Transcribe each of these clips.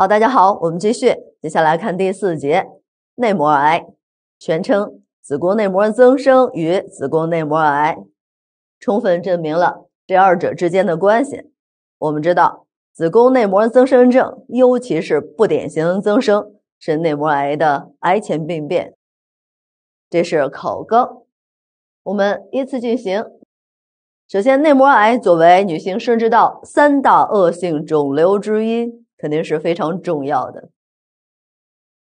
好，大家好，我们继续，接下来看第四节内膜癌，全称子宫内膜增生与子宫内膜癌，充分证明了这二者之间的关系。我们知道，子宫内膜增生症，尤其是不典型增生，是内膜癌的癌前病变。这是考纲，我们依次进行。首先，内膜癌作为女性生殖道三大恶性肿瘤之一。肯定是非常重要的。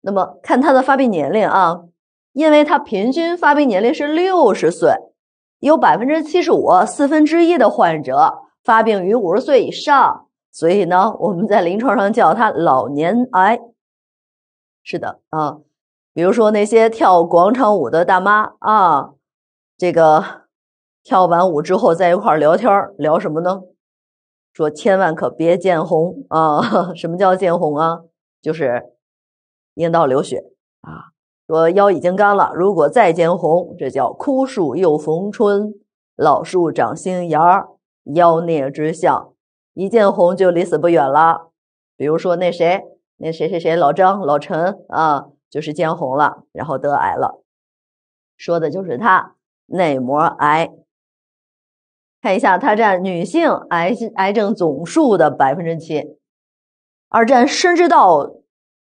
那么看它的发病年龄啊，因为它平均发病年龄是六十岁，有百分之七十五四分之一的患者发病于五十岁以上，所以呢，我们在临床上叫它老年癌。是的啊，比如说那些跳广场舞的大妈啊，这个跳完舞之后在一块聊天聊什么呢？说千万可别见红啊！什么叫见红啊？就是阴道流血啊。说腰已经干了，如果再见红，这叫枯树又逢春，老树长新芽，妖孽之象。一见红就离死不远了。比如说那谁，那谁谁谁，老张、老陈啊，就是见红了，然后得癌了。说的就是他内膜癌。看一下，它占女性癌癌症总数的百分之七，而占生殖道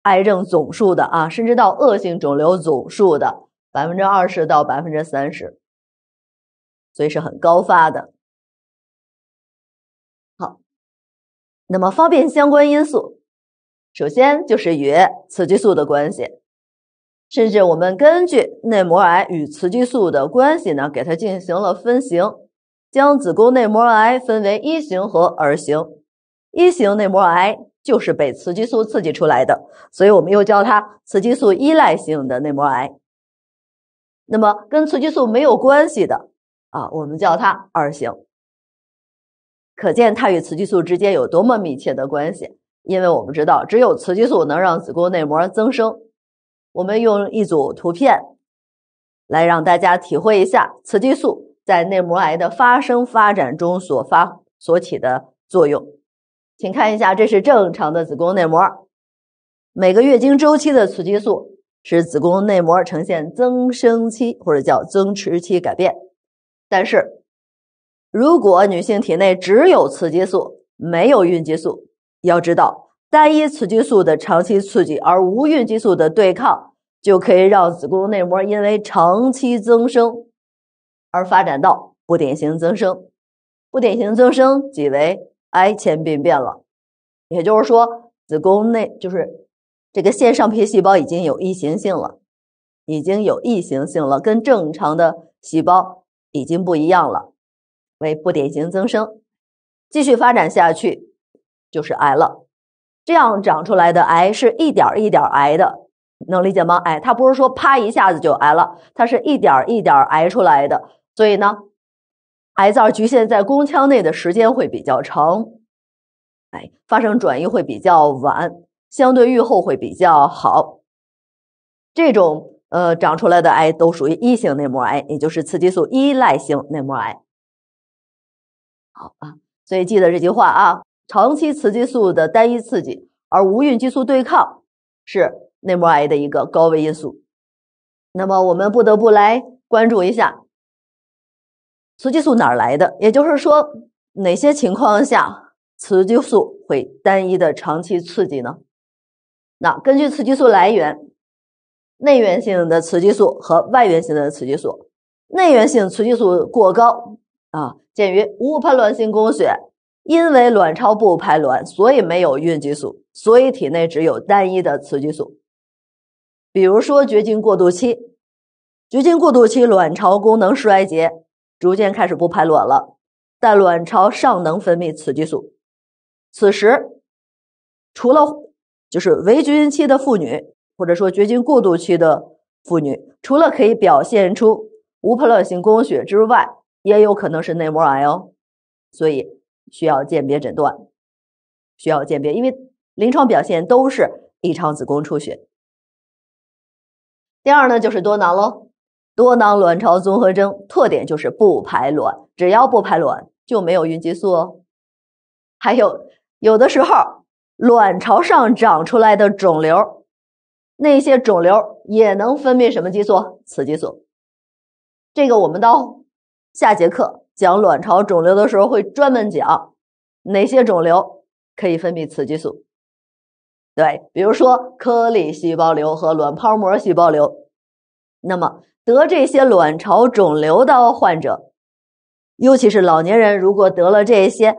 癌症总数的啊，生殖道恶性肿瘤总数的百分之二十到百分之三十，所以是很高发的。好，那么方便相关因素，首先就是与雌激素的关系，甚至我们根据内膜癌与雌激素的关系呢，给它进行了分型。将子宫内膜癌分为一型和二型，一型内膜癌就是被雌激素刺激出来的，所以我们又叫它雌激素依赖性的内膜癌。那么跟雌激素没有关系的啊，我们叫它二型。可见它与雌激素之间有多么密切的关系，因为我们知道只有雌激素能让子宫内膜增生。我们用一组图片来让大家体会一下雌激素。在内膜癌的发生发展中所发所起的作用，请看一下，这是正常的子宫内膜。每个月经周期的雌激素使子宫内膜呈现增生期或者叫增殖期改变。但是，如果女性体内只有雌激素，没有孕激素，要知道，单一雌激素的长期刺激而无孕激素的对抗，就可以让子宫内膜因为长期增生。而发展到不典型增生，不典型增生即为癌前病变了。也就是说，子宫内就是这个腺上皮细胞已经有异形性了，已经有异形性了，跟正常的细胞已经不一样了，为不典型增生。继续发展下去就是癌了。这样长出来的癌是一点一点癌的，能理解吗？哎，它不是说啪一下子就癌了，它是一点一点癌出来的。所以呢，癌灶局限在宫腔内的时间会比较长，哎，发生转移会比较晚，相对预后会比较好。这种呃长出来的癌都属于一型内膜癌，也就是雌激素依赖性内膜癌。好啊，所以记得这句话啊，长期雌激素的单一刺激而无孕激素对抗是内膜癌的一个高危因素。那么我们不得不来关注一下。雌激素哪儿来的？也就是说，哪些情况下雌激素会单一的长期刺激呢？那根据雌激素来源，内源性的雌激素和外源性的雌激素，内源性雌激素过高啊，鉴于无排卵性宫血，因为卵巢不排卵，所以没有孕激素，所以体内只有单一的雌激素。比如说绝经过渡期，绝经过渡期卵巢功能衰竭。逐渐开始不排卵了，但卵巢尚能分泌雌激素。此时，除了就是围绝经期的妇女，或者说绝经过渡期的妇女，除了可以表现出无排卵性宫血之外，也有可能是内膜癌哦。所以需要鉴别诊断，需要鉴别，因为临床表现都是异常子宫出血。第二呢，就是多囊喽。多囊卵巢综合征特点就是不排卵，只要不排卵就没有孕激素。哦。还有有的时候卵巢上长出来的肿瘤，那些肿瘤也能分泌什么激素？雌激素。这个我们到下节课讲卵巢肿瘤的时候会专门讲哪些肿瘤可以分泌雌激素。对，比如说颗粒细胞瘤和卵泡膜细胞瘤。那么得这些卵巢肿瘤的患者，尤其是老年人，如果得了这些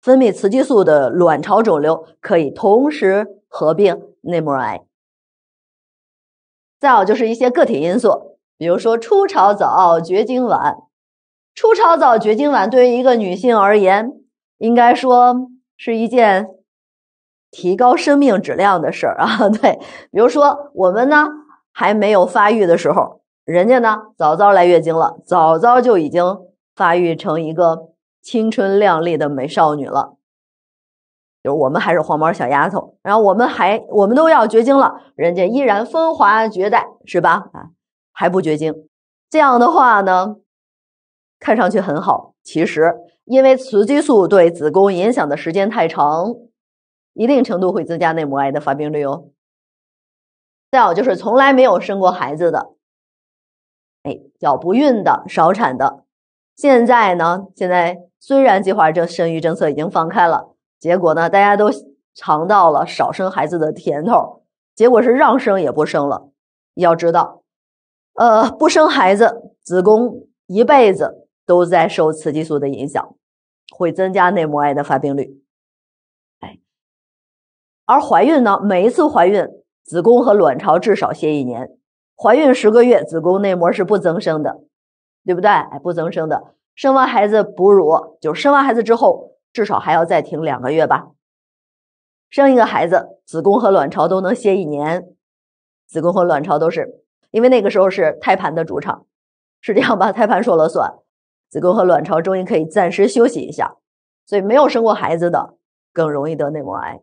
分泌雌激素的卵巢肿瘤，可以同时合并内膜癌。再有就是一些个体因素。比如说初潮早、绝经晚，初潮早、绝经晚对于一个女性而言，应该说是一件提高生命质量的事儿啊。对，比如说我们呢还没有发育的时候，人家呢早早来月经了，早早就已经发育成一个青春靓丽的美少女了。就是我们还是黄毛小丫头，然后我们还我们都要绝经了，人家依然风华绝代，是吧？啊。还不绝经，这样的话呢，看上去很好。其实，因为雌激素对子宫影响的时间太长，一定程度会增加内膜癌的发病率哦。再有就是从来没有生过孩子的，哎，叫不孕的、少产的。现在呢，现在虽然计划政生育政策已经放开了，结果呢，大家都尝到了少生孩子的甜头，结果是让生也不生了。要知道。呃，不生孩子，子宫一辈子都在受雌激素的影响，会增加内膜癌的发病率。而怀孕呢，每一次怀孕，子宫和卵巢至少歇一年。怀孕十个月，子宫内膜是不增生的，对不对？哎，不增生的。生完孩子哺乳，就生完孩子之后，至少还要再停两个月吧。生一个孩子，子宫和卵巢都能歇一年，子宫和卵巢都是。因为那个时候是胎盘的主场，是这样吧？胎盘说了算，子宫和卵巢终于可以暂时休息一下，所以没有生过孩子的更容易得内膜癌，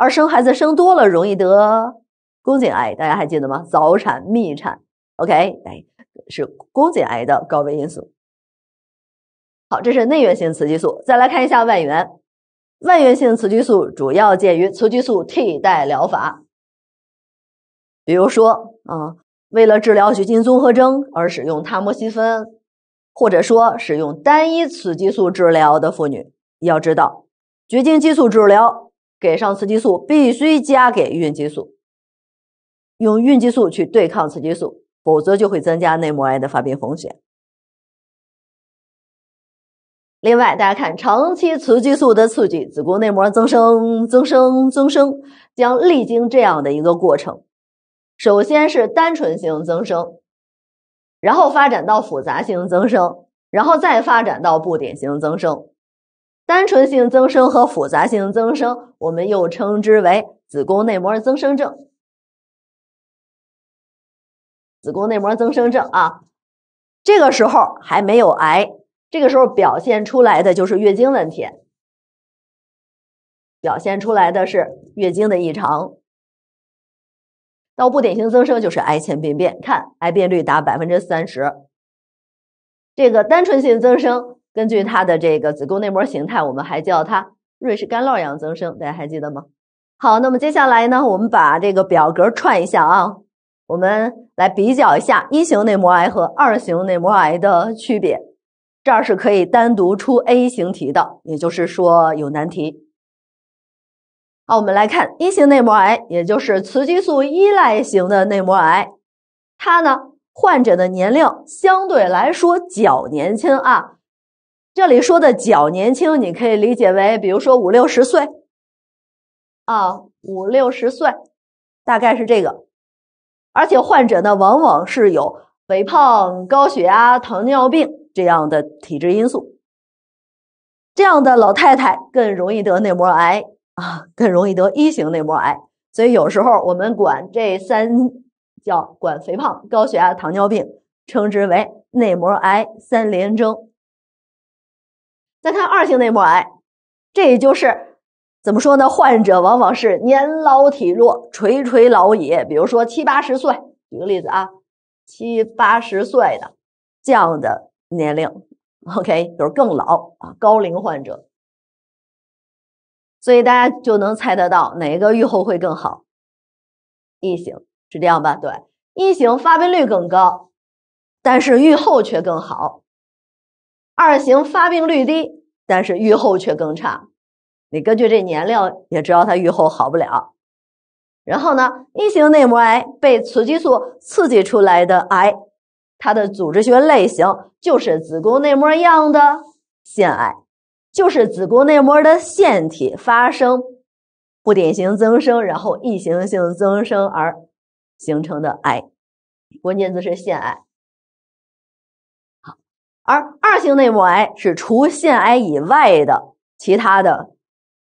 而生孩子生多了容易得宫颈癌，大家还记得吗？早产、密产，OK，哎，是宫颈癌的高危因素。好，这是内源性雌激素。再来看一下外源，外源性雌激素主要介于雌激素替代疗法，比如说啊。为了治疗绝经综合征而使用他莫西芬，或者说使用单一雌激素治疗的妇女，要知道，绝经激素治疗给上雌激素必须加给孕激素，用孕激素去对抗雌激素，否则就会增加内膜癌的发病风险。另外，大家看，长期雌激素的刺激，子宫内膜增生、增生、增生，将历经这样的一个过程。首先是单纯性增生，然后发展到复杂性增生，然后再发展到不典型增生。单纯性增生和复杂性增生，我们又称之为子宫内膜增生症。子宫内膜增生症啊，这个时候还没有癌，这个时候表现出来的就是月经问题，表现出来的是月经的异常。到不典型增生就是癌前病变，看癌变率达百分之三十。这个单纯性增生，根据它的这个子宫内膜形态，我们还叫它瑞士干酪样增生，大家还记得吗？好，那么接下来呢，我们把这个表格串一下啊，我们来比较一下一型内膜癌和二型内膜癌的区别。这儿是可以单独出 A 型题的，也就是说有难题。好，我们来看一型内膜癌，也就是雌激素依赖型的内膜癌。它呢，患者的年龄相对来说较年轻啊。这里说的较年轻，你可以理解为，比如说五六十岁啊，五六十岁，大概是这个。而且患者呢，往往是有肥胖、高血压、糖尿病这样的体质因素。这样的老太太更容易得内膜癌。啊，更容易得一型内膜癌，所以有时候我们管这三叫管肥胖、高血压、糖尿病，称之为内膜癌三联征。再看二型内膜癌，这也就是怎么说呢？患者往往是年老体弱、垂垂老矣，比如说七八十岁，举个例子啊，七八十岁的这样的年龄，OK，就是更老啊，高龄患者。所以大家就能猜得到哪个预后会更好。一型是这样吧？对，一型发病率更高，但是预后却更好。二型发病率低，但是预后却更差。你根据这年龄也知道它预后好不了。然后呢，一型内膜癌被雌激素刺激出来的癌，它的组织学类型就是子宫内膜样的腺癌，就是子宫内膜的腺体发生不典型增生，然后异形性增生而形成的癌。关键字是腺癌。而二型内膜癌是除腺癌以外的其他的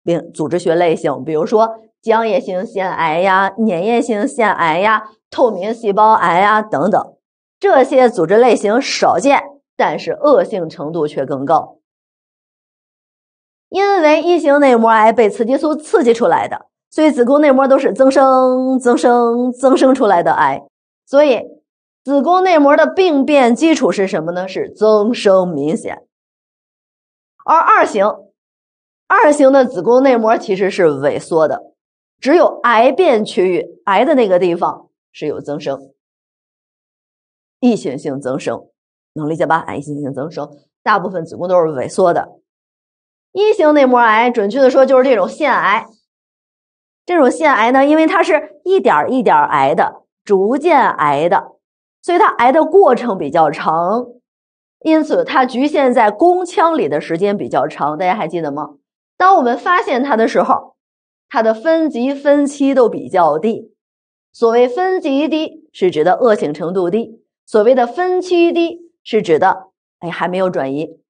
病组织学类型，比如说。浆液性腺癌呀、粘液性腺癌呀、透明细胞癌呀等等，这些组织类型少见，但是恶性程度却更高。因为一型内膜癌被雌激素刺激出来的，所以子宫内膜都是增生、增生、增生出来的癌。所以，子宫内膜的病变基础是什么呢？是增生明显。而二型，二型的子宫内膜其实是萎缩的。只有癌变区域，癌的那个地方是有增生，异形性增生，能理解吧？异形性增生，大部分子宫都是萎缩的。一型内膜癌，准确的说就是这种腺癌。这种腺癌呢，因为它是一点一点癌的，逐渐癌的，所以它癌的过程比较长，因此它局限在宫腔里的时间比较长。大家还记得吗？当我们发现它的时候。它的分级分期都比较低，所谓分级低是指的恶性程度低，所谓的分期低是指的哎还没有转移，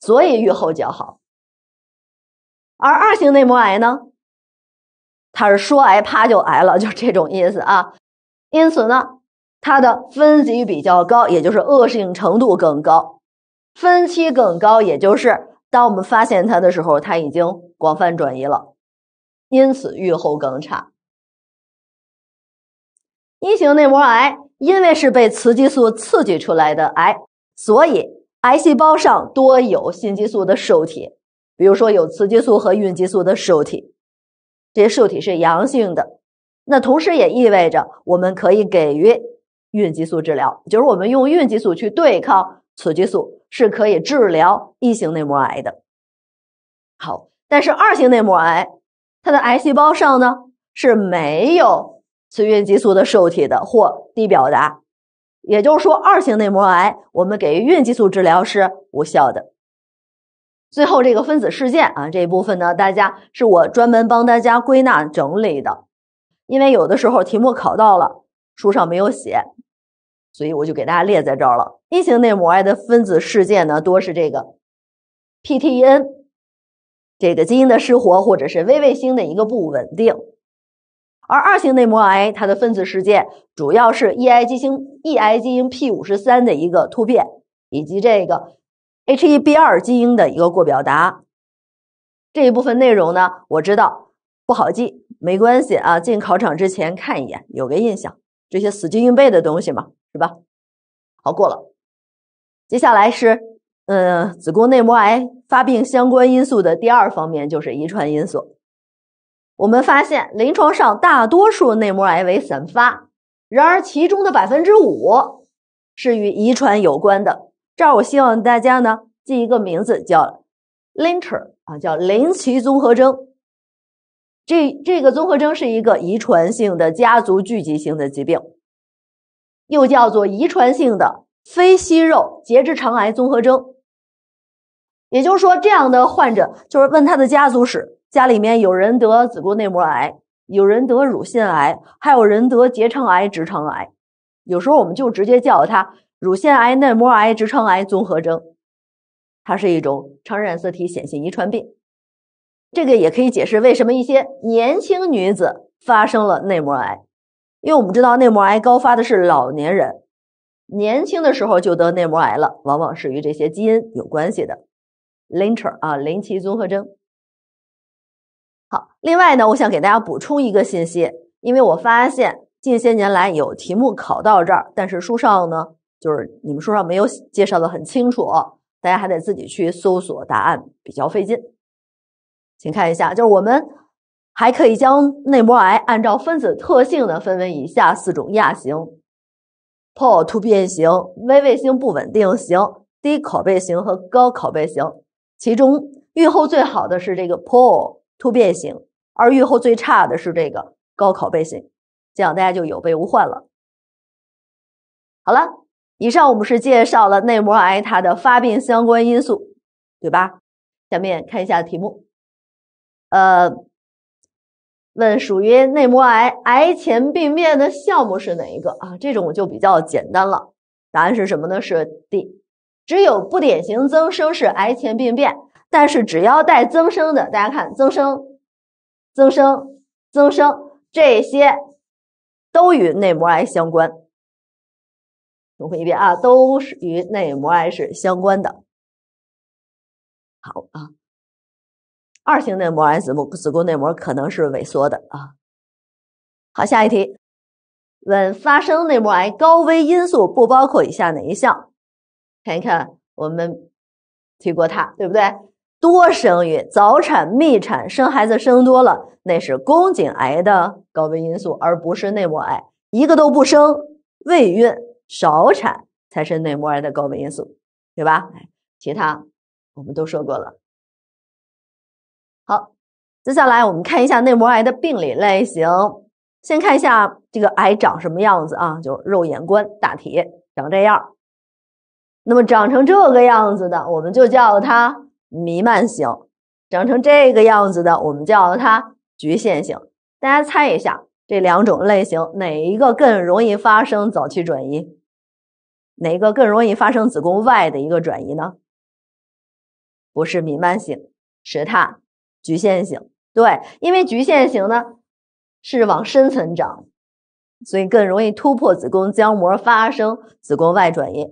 所以预后较好。而二型内膜癌呢，它是说癌啪就癌了，就这种意思啊。因此呢，它的分级比较高，也就是恶性程度更高，分期更高，也就是。当我们发现它的时候，它已经广泛转移了，因此预后更差。一型内膜癌因为是被雌激素刺激出来的癌，所以癌细胞上多有性激素的受体，比如说有雌激素和孕激素的受体，这些受体是阳性的。那同时也意味着我们可以给予孕激素治疗，就是我们用孕激素去对抗雌激素。是可以治疗一型内膜癌的。好，但是二型内膜癌，它的癌细胞上呢是没有雌孕激素的受体的或低表达，也就是说，二型内膜癌我们给孕激素治疗是无效的。最后这个分子事件啊这一部分呢，大家是我专门帮大家归纳整理的，因为有的时候题目考到了，书上没有写。所以我就给大家列在这儿了。一型内膜癌的分子事件呢，多是这个 PTEN 这个基因的失活，或者是微卫星的一个不稳定；而二型内膜癌它的分子事件主要是 EI 基因 EI 基因 P 五十三的一个突变，以及这个 H1B2 基因的一个过表达。这一部分内容呢，我知道不好记，没关系啊，进考场之前看一眼，有个印象。这些死记硬背的东西嘛，是吧？好过了。接下来是，嗯，子宫内膜癌发病相关因素的第二方面就是遗传因素。我们发现临床上大多数内膜癌为散发，然而其中的百分之五是与遗传有关的。这儿我希望大家呢记一个名字，叫 Lynch 啊，叫林奇综合征。这这个综合征是一个遗传性的家族聚集性的疾病，又叫做遗传性的非息肉结直肠癌综合征。也就是说，这样的患者就是问他的家族史，家里面有人得子宫内膜癌，有人得乳腺癌，还有人得结肠癌、直肠癌。有时候我们就直接叫它乳腺癌、内膜癌、直肠癌综合征。它是一种常染色体显性遗传病。这个也可以解释为什么一些年轻女子发生了内膜癌，因为我们知道内膜癌高发的是老年人，年轻的时候就得内膜癌了，往往是与这些基因有关系的。Lynch 啊，林奇综合征。好，另外呢，我想给大家补充一个信息，因为我发现近些年来有题目考到这儿，但是书上呢，就是你们书上没有介绍的很清楚，大家还得自己去搜索答案，比较费劲。请看一下，就是我们还可以将内膜癌按照分子特性呢分为以下四种亚型：PO 突变型、微卫星不稳定型、低拷贝型和高拷贝型。其中预后最好的是这个 PO 突变型，而预后最差的是这个高拷贝型。这样大家就有备无患了。好了，以上我们是介绍了内膜癌它的发病相关因素，对吧？下面看一下题目，呃，问属于内膜癌癌前病变的项目是哪一个啊？这种就比较简单了，答案是什么呢？是 D，只有不典型增生是癌前病变，但是只要带增生的，大家看增生、增生、增生这些都与内膜癌相关。重复一遍啊，都是与内膜癌是相关的。好啊，二型内膜癌子母子宫内膜可能是萎缩的啊。好，下一题，问发生内膜癌高危因素不包括以下哪一项？看一看，我们提过它，对不对？多生育、早产、密产、生孩子生多了，那是宫颈癌的高危因素，而不是内膜癌。一个都不生，未孕、少产才是内膜癌的高危因素，对吧？其他。我们都说过了。接下来我们看一下内膜癌的病理类型。先看一下这个癌长什么样子啊？就肉眼观大体长这样。那么长成这个样子的，我们就叫它弥漫型；长成这个样子的，我们叫它局限型。大家猜一下，这两种类型哪一个更容易发生早期转移？哪个更容易发生子宫外的一个转移呢？不是弥漫型，是它局限型。对，因为局限型呢是往深层长，所以更容易突破子宫浆膜，发生子宫外转移。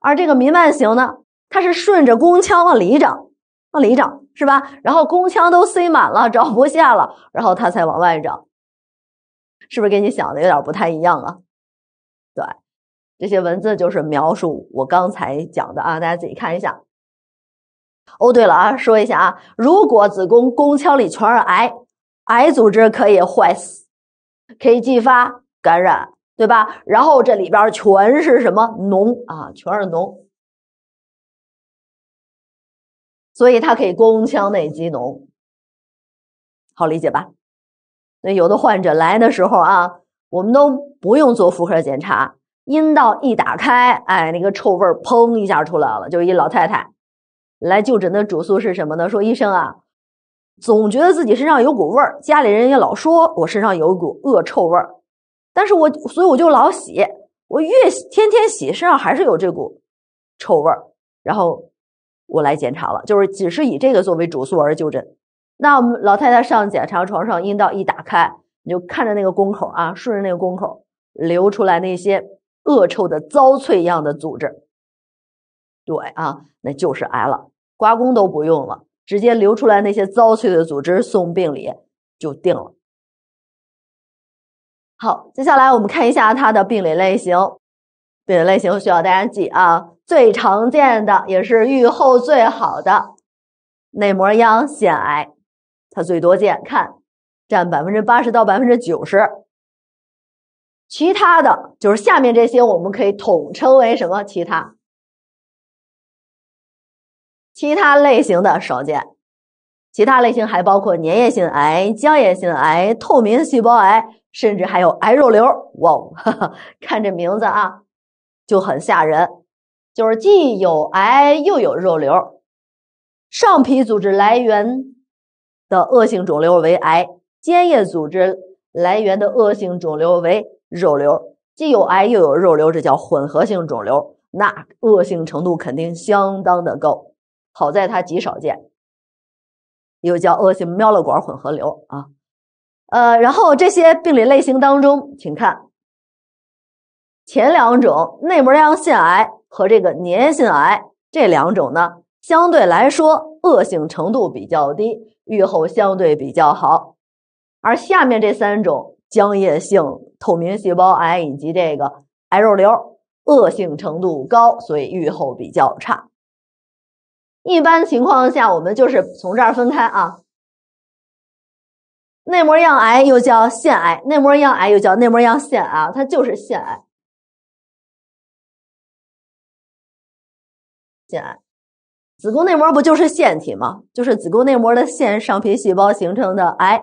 而这个弥漫型呢，它是顺着宫腔往里长，往里长，是吧？然后宫腔都塞满了，长不下了，然后它才往外长，是不是跟你想的有点不太一样啊？对，这些文字就是描述我刚才讲的啊，大家自己看一下。哦，对了啊，说一下啊，如果子宫宫腔里全是癌，癌组织可以坏死，可以继发感染，对吧？然后这里边全是什么脓啊？全是脓，所以它可以宫腔内积脓，好理解吧？那有的患者来的时候啊，我们都不用做妇科检查，阴道一打开，哎，那个臭味砰一下出来了，就是一老太太。来就诊的主诉是什么呢？说医生啊，总觉得自己身上有股味儿，家里人也老说我身上有一股恶臭味儿，但是我所以我就老洗，我越洗天天洗，身上还是有这股臭味儿。然后我来检查了，就是只是以这个作为主诉而就诊。那我们老太太上检查床上，阴道一打开，你就看着那个宫口啊，顺着那个宫口流出来那些恶臭的糟脆一样的组织。对啊，那就是癌了，刮宫都不用了，直接流出来那些糟脆的组织送病理就定了。好，接下来我们看一下它的病理类型。病理类型需要大家记啊，最常见的也是预后最好的内膜样腺癌，它最多见，看占百分之八十到百分之九十。其他的就是下面这些，我们可以统称为什么？其他。其他类型的少见，其他类型还包括粘液性癌、浆液性癌、透明细胞癌，甚至还有癌肉瘤。哇，看这名字啊，就很吓人，就是既有癌又有肉瘤。上皮组织来源的恶性肿瘤为癌，间叶组织来源的恶性肿瘤为肉瘤，既有癌又有肉瘤，这叫混合性肿瘤，那恶性程度肯定相当的高。好在它极少见，又叫恶性喵了管混合瘤啊，呃，然后这些病理类型当中，请看前两种内膜样腺癌和这个粘性癌这两种呢，相对来说恶性程度比较低，预后相对比较好，而下面这三种浆液性透明细胞癌以及这个癌肉瘤，恶性程度高，所以预后比较差。一般情况下，我们就是从这儿分开啊，内膜样癌又叫腺癌，内膜样癌又叫内膜样腺癌，它就是腺癌。腺癌，子宫内膜不就是腺体吗？就是子宫内膜的腺上皮细胞形成的癌，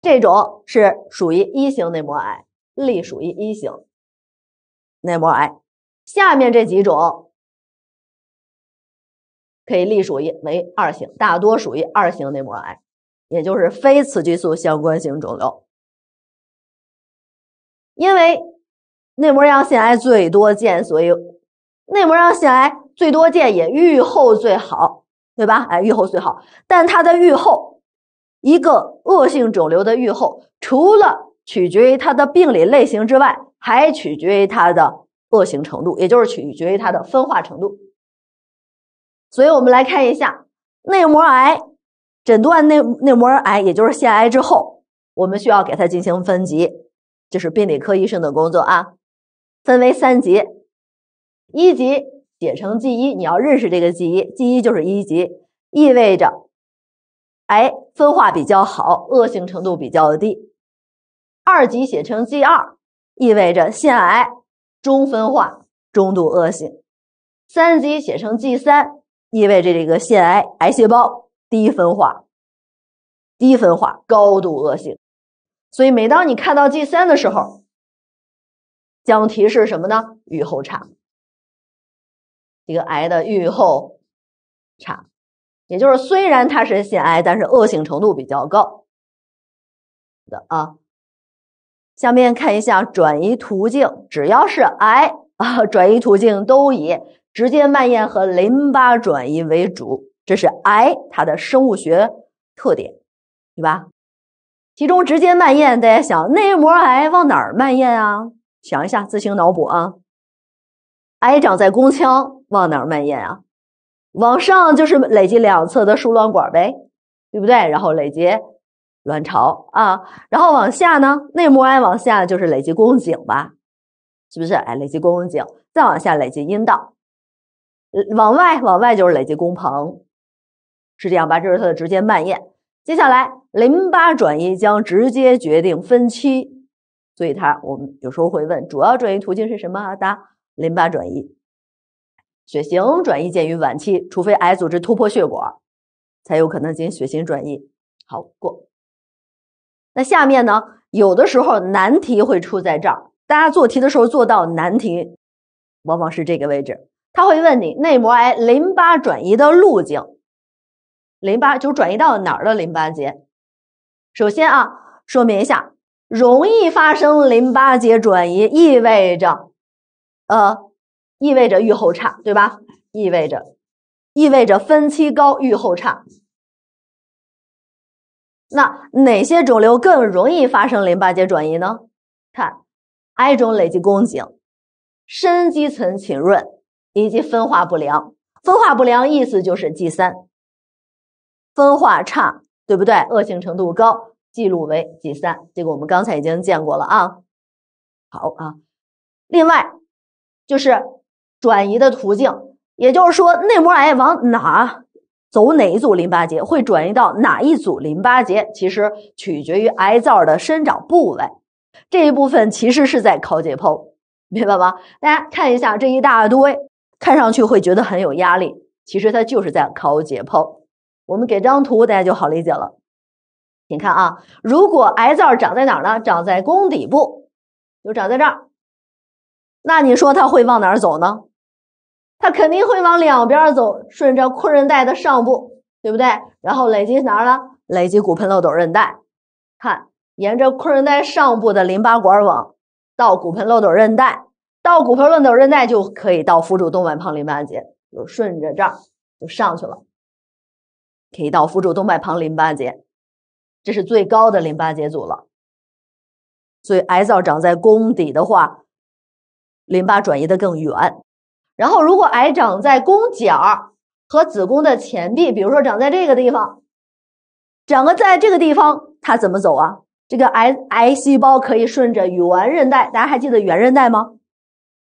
这种是属于一型内膜癌，隶属于一型内膜癌。下面这几种可以隶属于为二型，大多属于二型内膜癌。也就是非雌激素相关性肿瘤，因为内膜样腺癌最多见，所以内膜样腺癌最多见也预后最好，对吧？哎，预后最好，但它的预后，一个恶性肿瘤的预后，除了取决于它的病理类型之外，还取决于它的恶性程度，也就是取决于它的分化程度。所以我们来看一下内膜癌。诊断内内膜癌，也就是腺癌之后，我们需要给它进行分级，这是病理科医生的工作啊。分为三级，一级写成 G 一，你要认识这个 G 一，G 一就是一级，意味着癌分化比较好，恶性程度比较低。二级写成 G 二，意味着腺癌中分化，中度恶性。三级写成 G 三，意味着这个腺癌癌细胞。低分化，低分化，高度恶性，所以每当你看到 G 三的时候，将提示什么呢？预后差，这个癌的预后差，也就是虽然它是腺癌，但是恶性程度比较高的啊。下面看一下转移途径，只要是癌啊，转移途径都以直接蔓延和淋巴转移为主。这是癌它的生物学特点，对吧？其中直接蔓延，大家想内膜癌往哪儿蔓延啊？想一下，自行脑补啊。癌长在宫腔，往哪儿蔓延啊？往上就是累积两侧的输卵管呗，对不对？然后累积卵巢啊，然后往下呢，内膜癌往下就是累积宫颈吧，是不是？哎，累积宫颈，再往下累积阴道，往外往外就是累积宫棚。是这样吧？这是它的直接蔓延。接下来，淋巴转移将直接决定分期，所以它我们有时候会问，主要转移途径是什么？答：淋巴转移。血型转移见于晚期，除非癌组织突破血管，才有可能进行血型转移。好过。那下面呢？有的时候难题会出在这儿，大家做题的时候做到难题，往往是这个位置，他会问你内膜癌淋巴转移的路径。淋巴就转移到哪儿的淋巴结？首先啊，说明一下，容易发生淋巴结转移，意味着，呃，意味着预后差，对吧？意味着，意味着分期高，预后差。那哪些肿瘤更容易发生淋巴结转移呢？看，癌肿累积宫颈、深基层浸润以及分化不良。分化不良意思就是 G 三。分化差，对不对？恶性程度高，记录为 G 三。这个我们刚才已经见过了啊。好啊，另外就是转移的途径，也就是说内膜癌往哪走，哪一组淋巴结会转移到哪一组淋巴结，其实取决于癌灶的生长部位。这一部分其实是在考解剖，明白吗？大家看一下这一大堆，看上去会觉得很有压力，其实它就是在考解剖。我们给张图，大家就好理解了。你看啊，如果癌灶长在哪儿呢？长在宫底部，就长在这儿。那你说它会往哪儿走呢？它肯定会往两边走，顺着阔韧带的上部，对不对？然后累积哪儿呢？累积骨盆漏斗韧带。看，沿着阔韧带上部的淋巴管网到骨盆漏斗韧带，到骨盆漏斗韧带就可以到腹主动脉旁淋巴结，就顺着这儿就上去了。可以到腹主动脉旁淋巴结，这是最高的淋巴结组了。所以癌灶长在宫底的话，淋巴转移的更远。然后如果癌长在宫角和子宫的前壁，比如说长在这个地方，长个在这个地方，它怎么走啊？这个癌癌细胞可以顺着圆韧带，大家还记得圆韧带吗？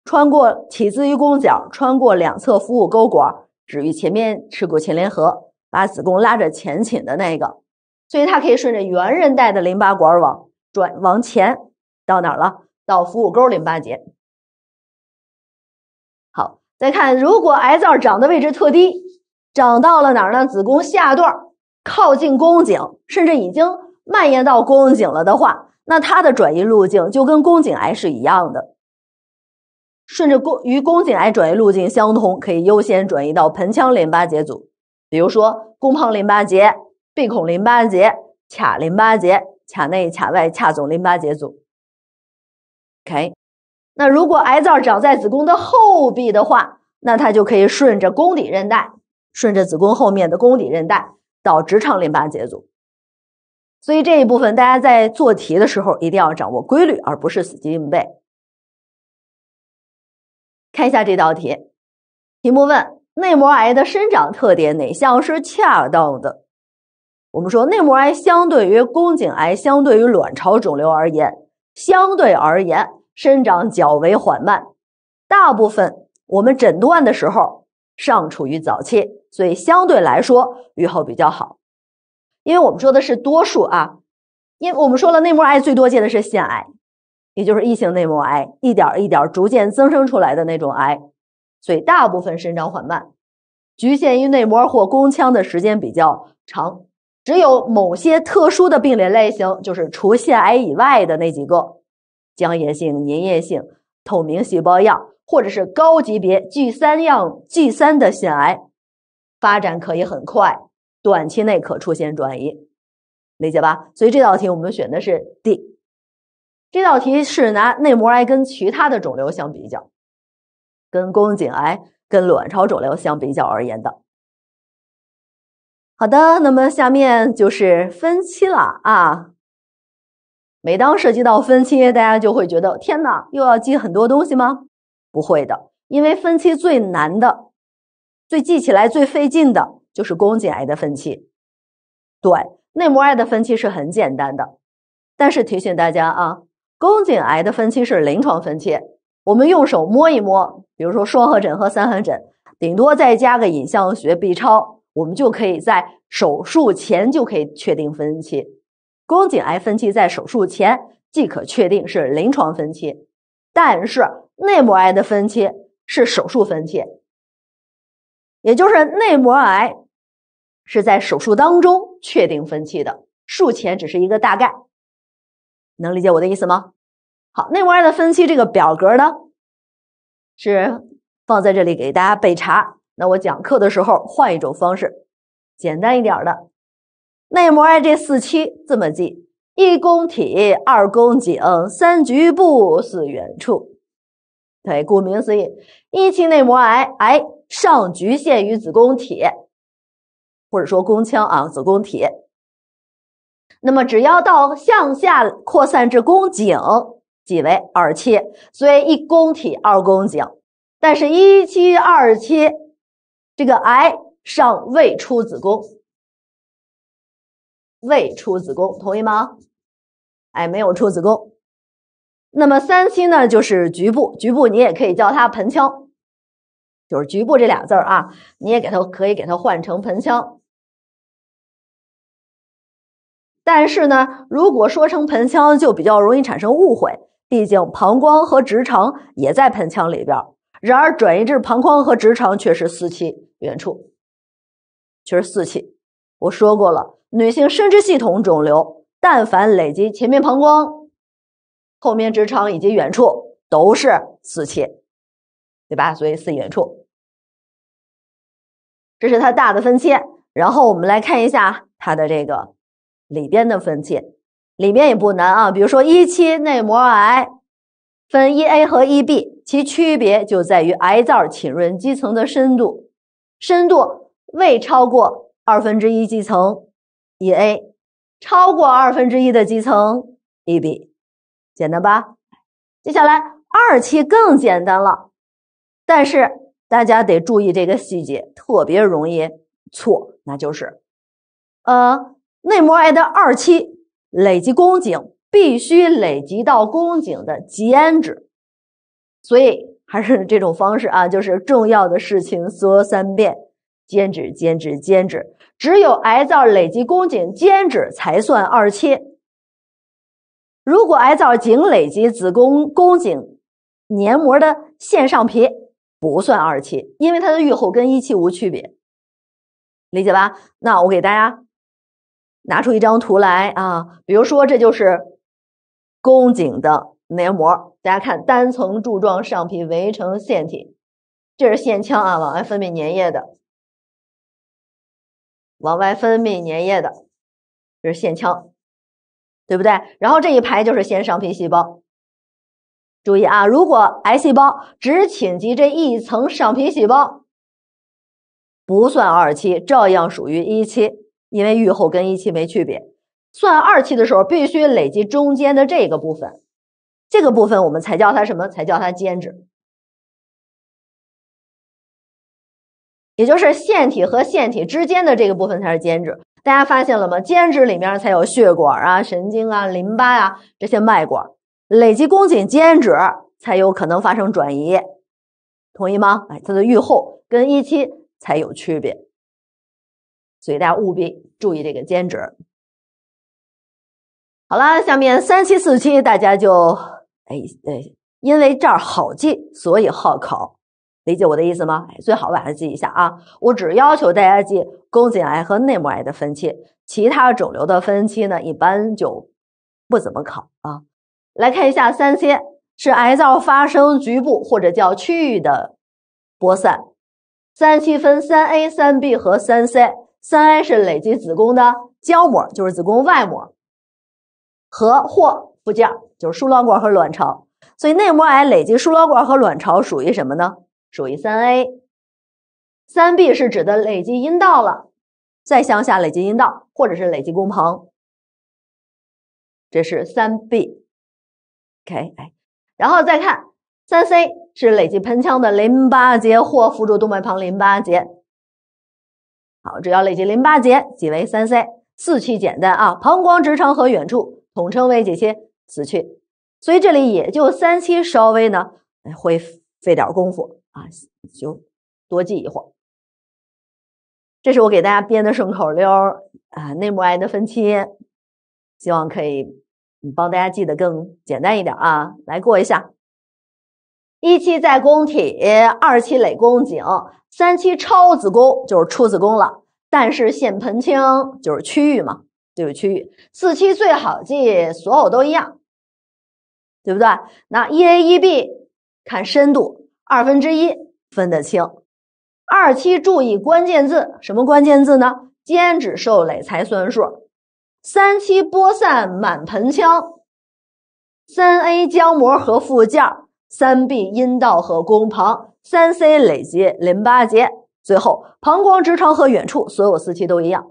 穿过起自于宫角，穿过两侧腹股沟管，止于前面耻骨前联合。把子宫拉着前倾的那个，所以它可以顺着原韧带的淋巴管往转往前到哪儿了？到腹股沟淋巴结。好，再看，如果癌灶长的位置特低，长到了哪儿呢？子宫下段靠近宫颈，甚至已经蔓延到宫颈了的话，那它的转移路径就跟宫颈癌是一样的，顺着宫与宫颈癌转移路径相同，可以优先转移到盆腔淋巴结组，比如说宫旁淋巴结、闭孔淋巴结、髂淋巴结、髂内、髂外、髂总淋巴结组。OK，那如果癌灶长在子宫的后壁的话，那它就可以顺着宫底韧带，顺着子宫后面的宫底韧带到直肠淋巴结组。所以这一部分大家在做题的时候一定要掌握规律，而不是死记硬背。看一下这道题，题目问内膜癌的生长特点哪项是恰当的？我们说内膜癌相对于宫颈癌，相对于卵巢肿瘤而言，相对而言。生长较为缓慢，大部分我们诊断的时候尚处于早期，所以相对来说预后比较好。因为我们说的是多数啊，因为我们说了内膜癌最多见的是腺癌，也就是异性内膜癌，一点一点逐渐增生出来的那种癌，所以大部分生长缓慢，局限于内膜或宫腔的时间比较长。只有某些特殊的病理类型，就是除腺癌以外的那几个。浆液性、粘液性、透明细胞样，或者是高级别 G 三样、G 三的腺癌，发展可以很快，短期内可出现转移，理解吧？所以这道题我们选的是 D。这道题是拿内膜癌跟其他的肿瘤相比较，跟宫颈癌、跟卵巢肿瘤相比较而言的。好的，那么下面就是分期了啊。每当涉及到分期，大家就会觉得天哪，又要记很多东西吗？不会的，因为分期最难的、最记起来最费劲的就是宫颈癌的分期。对，内膜癌的分期是很简单的，但是提醒大家啊，宫颈癌的分期是临床分期，我们用手摸一摸，比如说双合诊和三合诊，顶多再加个影像学 B 超，我们就可以在手术前就可以确定分期。宫颈癌分期在手术前即可确定是临床分期，但是内膜癌的分期是手术分期，也就是内膜癌是在手术当中确定分期的，术前只是一个大概，能理解我的意思吗？好，内膜癌的分期这个表格呢是放在这里给大家备查，那我讲课的时候换一种方式，简单一点的。内膜癌这四期这么记：一宫体，二宫颈，三局部，四远处。对，顾名思义，一期内膜癌癌上局限于子宫体，或者说宫腔啊，子宫体。那么只要到向下扩散至宫颈，即为二期。所以一宫体，二宫颈。但是，一期、二期这个癌尚未出子宫。未出子宫，同意吗？哎，没有出子宫。那么三期呢，就是局部，局部你也可以叫它盆腔，就是局部这俩字儿啊，你也给它可以给它换成盆腔。但是呢，如果说成盆腔，就比较容易产生误会，毕竟膀胱和直肠也在盆腔里边，然而转移至膀胱和直肠却是四期远处，却是四期。我说过了。女性生殖系统肿瘤，但凡累及前面膀胱、后面直肠以及远处，都是四期，对吧？所以四远处，这是它大的分期。然后我们来看一下它的这个里边的分界，里边也不难啊。比如说一期内膜癌分一 A 和一 B，其区别就在于癌灶浸润基层的深度，深度未超过二分之一基层。一 A 超过二分之一的基层，一 B 简单吧？接下来二期更简单了，但是大家得注意这个细节，特别容易错，那就是呃内膜癌的二期累积宫颈必须累积到宫颈的间质，所以还是这种方式啊，就是重要的事情说三遍，间质间质间质，只有癌灶累积宫颈间质才算二期。如果癌灶仅累积子宫宫颈黏膜的腺上皮，不算二期，因为它的预后跟一期无区别，理解吧？那我给大家拿出一张图来啊，比如说这就是宫颈的黏膜，大家看单层柱状上皮围成腺体，这是腺腔啊，往外分泌粘液的。往外分泌粘液的，这是腺腔，对不对？然后这一排就是腺上皮细胞。注意啊，如果癌细胞只侵及这一层上皮细胞，不算二期，照样属于一期，因为预后跟一期没区别。算二期的时候，必须累积中间的这个部分，这个部分我们才叫它什么？才叫它间质。也就是腺体和腺体之间的这个部分才是间质，大家发现了吗？间质里面才有血管啊、神经啊、淋巴呀这些脉管，累积宫颈间质才有可能发生转移，同意吗？哎，它的预后跟一期才有区别，所以大家务必注意这个间质。好了，下面三期、四期大家就哎哎，因为这儿好记，所以好考。理解我的意思吗？哎，最好把它记一下啊！我只要求大家记宫颈癌和内膜癌的分期，其他肿瘤的分期呢，一般就不怎么考啊。来看一下三期，是癌灶发生局部或者叫区域的播散。三期分三 A、三 B 和三 C。三 A 是累积子宫的浆膜，就是子宫外膜和或附件，就是输卵管和卵巢。所以内膜癌累积输卵管和卵巢属于什么呢？属于三 A，三 B 是指的累积阴道了，再向下累积阴道，或者是累积宫旁，这是三 B。OK，哎，然后再看三 C 是累积盆腔的淋巴结或辅助动脉旁淋巴结。好，只要累积淋巴结即为三 C。四区简单啊，膀胱直肠和远处统称为几期？四期。所以这里也就三期稍微呢会费点功夫。啊，就多记一会儿。这是我给大家编的顺口溜啊，内膜癌的分期，希望可以帮大家记得更简单一点啊。来过一下：一期在宫体，二期累宫颈，三期超子宫就是出子宫了，但是现盆腔就是区域嘛，就是区域。四期最好记，所有都一样，对不对？那一 A 一 B 看深度。二分之一分得清，二期注意关键字，什么关键字呢？间质受累才算数。三期播散满盆腔，三 A 浆膜和附件，三 B 阴道和宫旁，三 C 累积淋巴结，最后膀胱直肠和远处，所有四期都一样。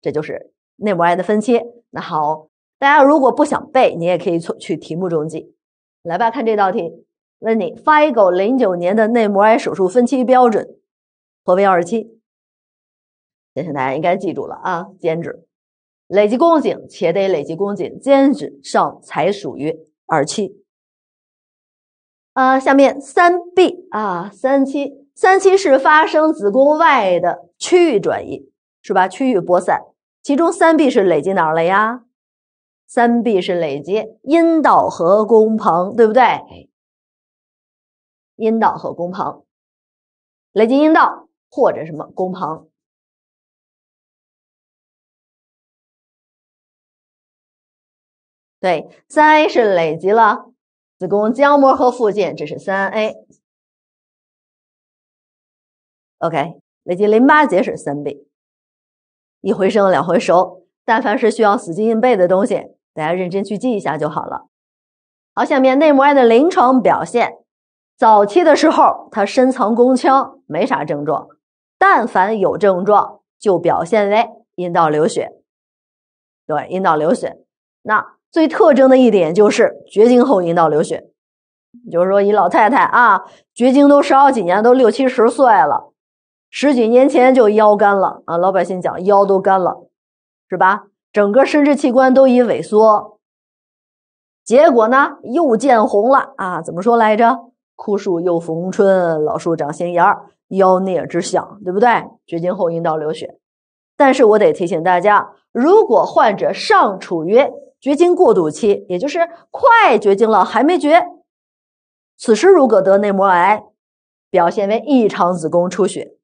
这就是内膜癌的分期。那好，大家如果不想背，你也可以从去题目中记。来吧，看这道题。问你，发一狗零九年的内膜癌手术分期标准何为二期？相信大家应该记住了啊，间质累积宫颈且得累积宫颈间质上才属于二期。啊，下面三 B 啊，三期三期是发生子宫外的区域转移，是吧？区域播散，其中三 B 是累积哪儿了呀？三 B 是累积阴道和宫旁，对不对？阴道和宫旁，累积阴道或者什么宫旁，对，三 A 是累积了子宫浆膜和附件，这是三 A。OK，累积淋巴结是三 B，一回生两回熟，但凡是需要死记硬背的东西，大家认真去记一下就好了。好，下面内膜癌的临床表现。早期的时候，它深藏宫腔，没啥症状。但凡有症状，就表现为阴道流血。对，阴道流血。那最特征的一点就是绝经后阴道流血。就是说，一老太太啊，绝经都十好几年，都六七十岁了，十几年前就腰干了啊。老百姓讲腰都干了，是吧？整个生殖器官都已萎缩。结果呢，又见红了啊？怎么说来着？枯树又逢春，老树长新芽儿。妖孽之象，对不对？绝经后阴道流血。但是我得提醒大家，如果患者尚处于绝经过渡期，也就是快绝经了还没绝，此时如果得内膜癌，表现为异常子宫出血。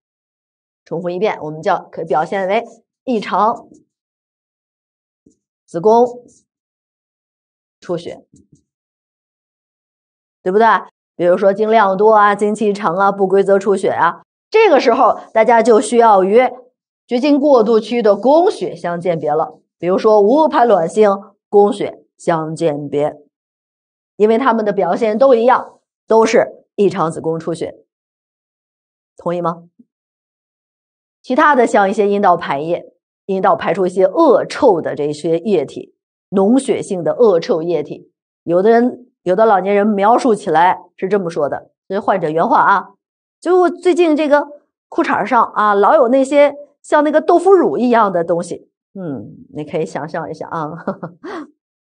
重复一遍，我们叫可表现为异常子宫出血，对不对？比如说经量多啊、经期长啊、不规则出血啊，这个时候大家就需要与绝经过渡区的宫血相鉴别了。比如说无排卵性宫血相鉴别，因为它们的表现都一样，都是异常子宫出血，同意吗？其他的像一些阴道排液，阴道排出一些恶臭的这些液体，脓血性的恶臭液体。有的人，有的老年人描述起来是这么说的，这是患者原话啊。就最近这个裤衩上啊，老有那些像那个豆腐乳一样的东西。嗯，你可以想象一下啊。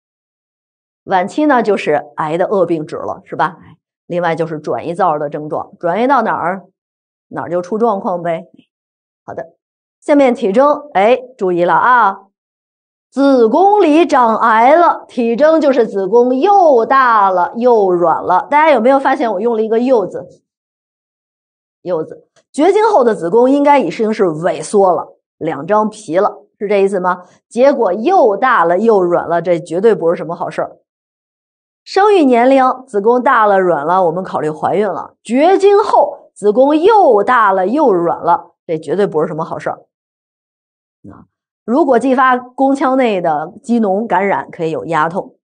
晚期呢，就是癌的恶病指了，是吧？另外就是转移灶的症状，转移到哪儿，哪儿就出状况呗。好的，下面体征，哎，注意了啊，子宫里长癌了，体征就是子宫又大了又软了。大家有没有发现我用了一个“又”字？又字，绝经后的子宫应该已经是萎缩了，两张皮了，是这意思吗？结果又大了又软了，这绝对不是什么好事儿。生育年龄，子宫大了软了，我们考虑怀孕了。绝经后，子宫又大了又软了。这绝对不是什么好事儿。啊，如果继发宫腔内的积脓感染，可以有压痛，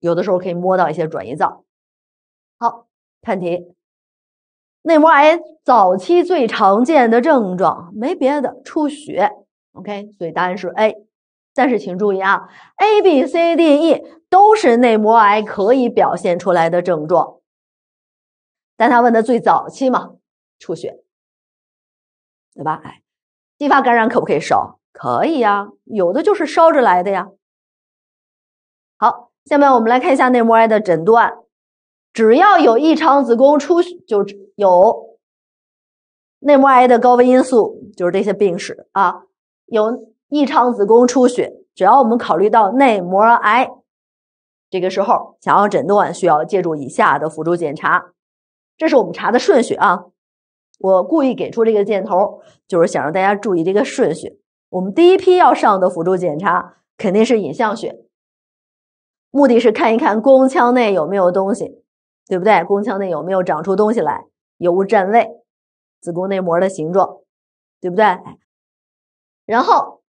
有的时候可以摸到一些转移灶。好，看题，内膜癌早期最常见的症状没别的，出血。OK，所以答案是 A。但是请注意啊，A、B、C、D、E 都是内膜癌可以表现出来的症状，但他问的最早期嘛，出血。对吧？哎，继发感染可不可以烧？可以呀，有的就是烧着来的呀。好，下面我们来看一下内膜癌的诊断。只要有异常子宫出血，就有内膜癌的高危因素，就是这些病史啊。有异常子宫出血，只要我们考虑到内膜癌，这个时候想要诊断，需要借助以下的辅助检查。这是我们查的顺序啊。我故意给出这个箭头，就是想让大家注意这个顺序。我们第一批要上的辅助检查肯定是影像学，目的是看一看宫腔内有没有东西，对不对？宫腔内有没有长出东西来，有无占位，子宫内膜的形状，对不对？然后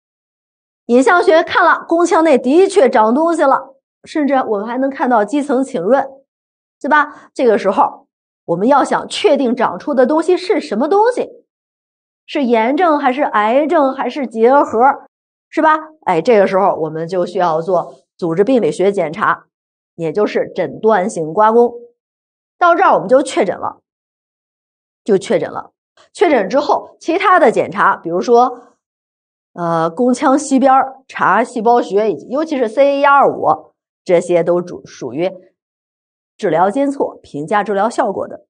影像学看了宫腔内的确长东西了，甚至我们还能看到肌层浸润，对吧？这个时候。我们要想确定长出的东西是什么东西，是炎症还是癌症还是结核，是吧？哎，这个时候我们就需要做组织病理学检查，也就是诊断性刮宫。到这儿我们就确诊了，就确诊了。确诊之后，其他的检查，比如说，呃，宫腔西边查细胞学，以及尤其是 CA 一二五，这些都主属于。治疗监测、评价治疗效果的，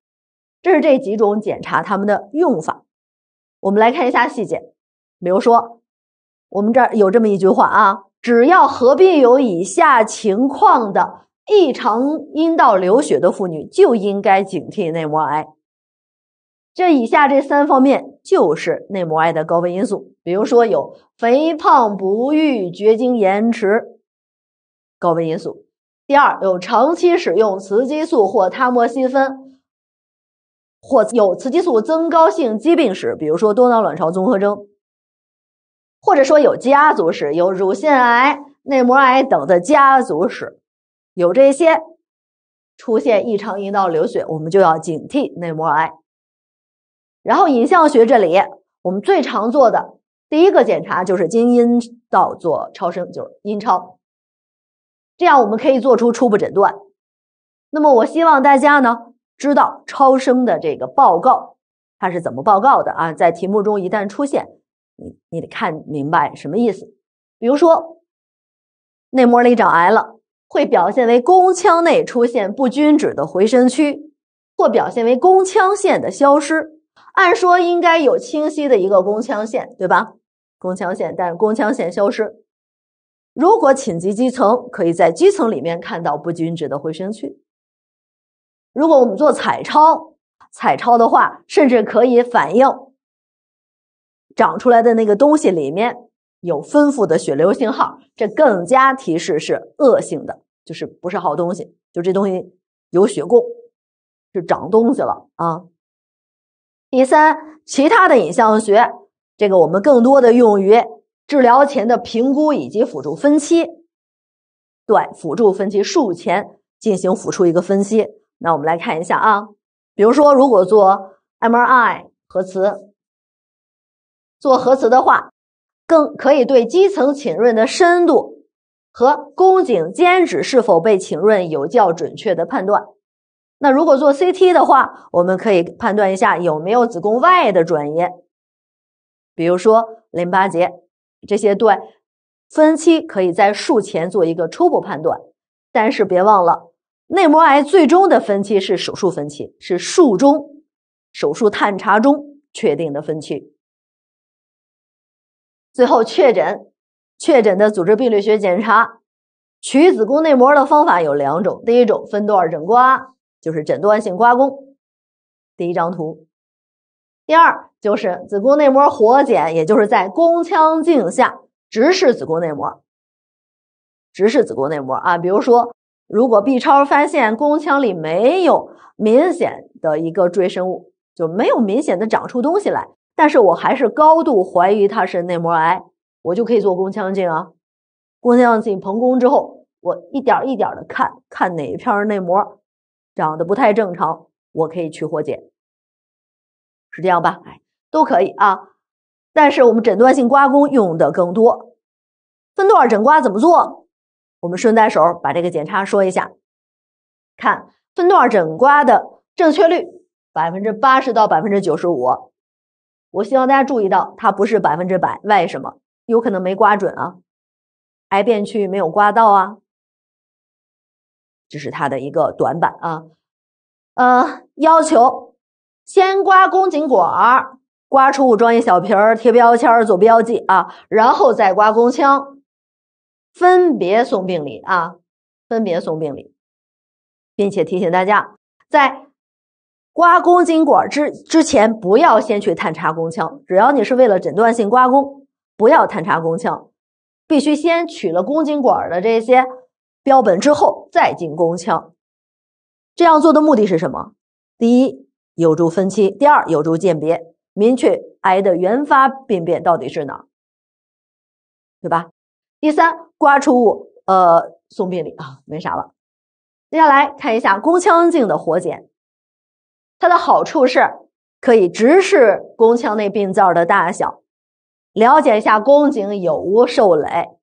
这是这几种检查它们的用法。我们来看一下细节。比如说，我们这儿有这么一句话啊：只要合并有以下情况的异常阴道流血的妇女，就应该警惕内膜癌。这以下这三方面就是内膜癌的高危因素。比如说，有肥胖、不育、绝经延迟，高危因素。第二，有长期使用雌激素或他莫西芬，或有雌激素增高性疾病史，比如说多囊卵巢综合征，或者说有家族史，有乳腺癌、内膜癌等的家族史，有这些出现异常阴道流血，我们就要警惕内膜癌。然后影像学这里，我们最常做的第一个检查就是经阴道做超声，就是阴超。这样我们可以做出初步诊断。那么我希望大家呢知道超声的这个报告它是怎么报告的啊？在题目中一旦出现，你你得看明白什么意思。比如说内膜里长癌了，会表现为宫腔内出现不均质的回声区，或表现为宫腔线的消失，按说应该有清晰的一个宫腔线，对吧？宫腔线，但是宫腔线消失。如果侵及基层，可以在基层里面看到不均质的回声区。如果我们做彩超，彩超的话，甚至可以反映长出来的那个东西里面有丰富的血流信号，这更加提示是恶性的，就是不是好东西，就这东西有血供，是长东西了啊。第三，其他的影像学，这个我们更多的用于。治疗前的评估以及辅助分期，对辅助分期术前进行辅助一个分析。那我们来看一下啊，比如说如果做 MRI 核磁，做核磁的话，更可以对基层浸润的深度和宫颈间质是否被浸润有较准确的判断。那如果做 CT 的话，我们可以判断一下有没有子宫外的转移，比如说淋巴结。这些对分期可以在术前做一个初步判断，但是别忘了，内膜癌最终的分期是手术分期，是术中手术探查中确定的分期。最后确诊，确诊的组织病理学检查取子宫内膜的方法有两种，第一种分段诊刮，就是诊断性刮宫，第一张图。第二就是子宫内膜活检，也就是在宫腔镜下直视子宫内膜，直视子宫内膜啊。比如说，如果 B 超发现宫腔里没有明显的一个赘生物，就没有明显的长出东西来，但是我还是高度怀疑它是内膜癌，我就可以做宫腔镜啊。宫腔镜膨宫之后，我一点一点的看看哪一片内膜长得不太正常，我可以去活检。是这样吧？哎，都可以啊。但是我们诊断性刮宫用的更多。分段诊刮怎么做？我们顺带手把这个检查说一下。看分段诊刮的正确率百分之八十到百分之九十五。我希望大家注意到，它不是百分之百。为什么？有可能没刮准啊，癌变区域没有刮到啊。这是它的一个短板啊。呃，要求。先刮宫颈管儿，刮出物装一小瓶儿，贴标签儿做标记啊，然后再刮宫腔，分别送病理啊，分别送病理，并且提醒大家，在刮宫颈管之之前，不要先去探查宫腔。只要你是为了诊断性刮宫，不要探查宫腔，必须先取了宫颈管的这些标本之后再进宫腔。这样做的目的是什么？第一。有助分期。第二，有助鉴别，明确癌的原发病变到底是哪，对吧？第三，刮出物，呃，送病理啊，没啥了。接下来看一下宫腔镜的活检，它的好处是可以直视宫腔内病灶的大小，了解一下宫颈有无受累，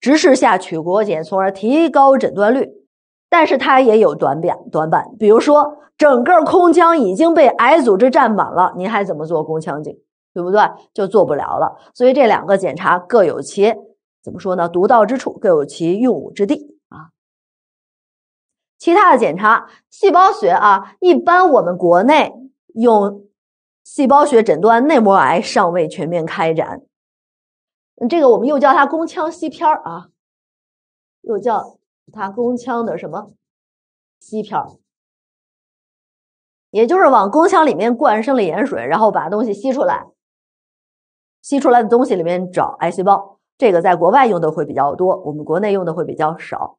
直视下取活检，从而提高诊断率。但是它也有短板，短板，比如说整个空腔已经被癌组织占满了，您还怎么做宫腔镜，对不对？就做不了了。所以这两个检查各有其怎么说呢？独到之处，各有其用武之地啊。其他的检查，细胞学啊，一般我们国内用细胞学诊断内膜癌尚未全面开展，这个我们又叫它宫腔吸片儿啊，又叫。它宫腔的什么吸片儿，也就是往宫腔里面灌生理盐水，然后把东西吸出来，吸出来的东西里面找癌细胞。这个在国外用的会比较多，我们国内用的会比较少。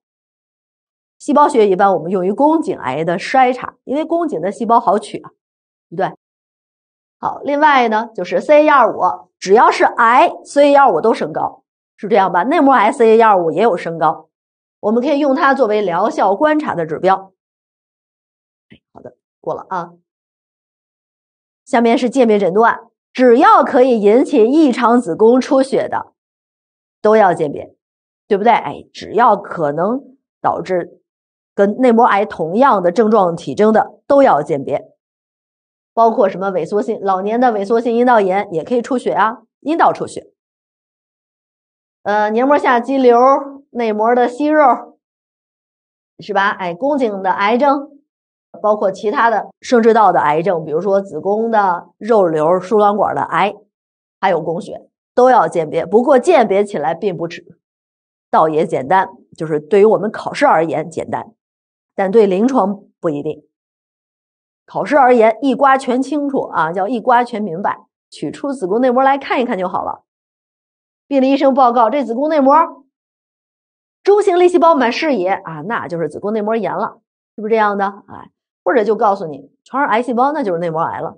细胞学一般我们用于宫颈癌的筛查，因为宫颈的细胞好取啊，对不对？好，另外呢就是 CA 二五，只要是癌，CA 二五都升高，是这样吧？内膜癌 CA 二五也有升高。我们可以用它作为疗效观察的指标。好的，过了啊。下面是鉴别诊断，只要可以引起异常子宫出血的，都要鉴别，对不对？哎，只要可能导致跟内膜癌同样的症状体征的，都要鉴别。包括什么萎缩性老年的萎缩性阴道炎也可以出血啊，阴道出血。呃，黏膜下肌瘤。内膜的息肉，是吧？哎，宫颈的癌症包括其他的生殖道的癌症，比如说子宫的、肉瘤、输卵管的癌，还有宫血，都要鉴别。不过鉴别起来并不迟，倒也简单，就是对于我们考试而言简单，但对临床不一定。考试而言，一刮全清楚啊，叫一刮全明白。取出子宫内膜来看一看就好了。病理医生报告，这子宫内膜中性粒细胞满视野啊，那就是子宫内膜炎了，是不是这样的？哎，或者就告诉你，全是癌细胞，那就是内膜癌了。